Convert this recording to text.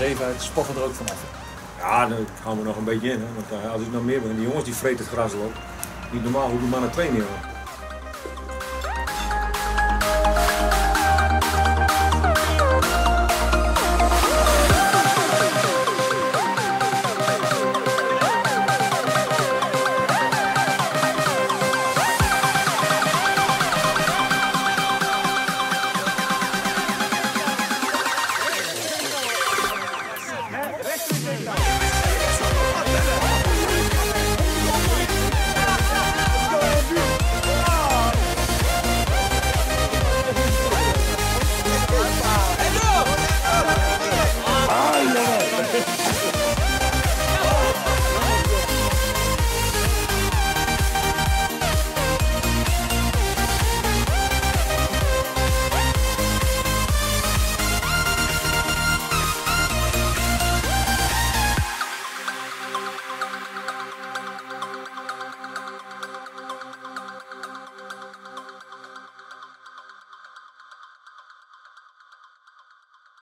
even uit, er ook vanaf. Ja, daar gaan we nog een beetje in. Hè. Want eh, als ik nog meer ben, die jongens die vreten het gras op. Niet normaal hoe de mannen trainen. hoor.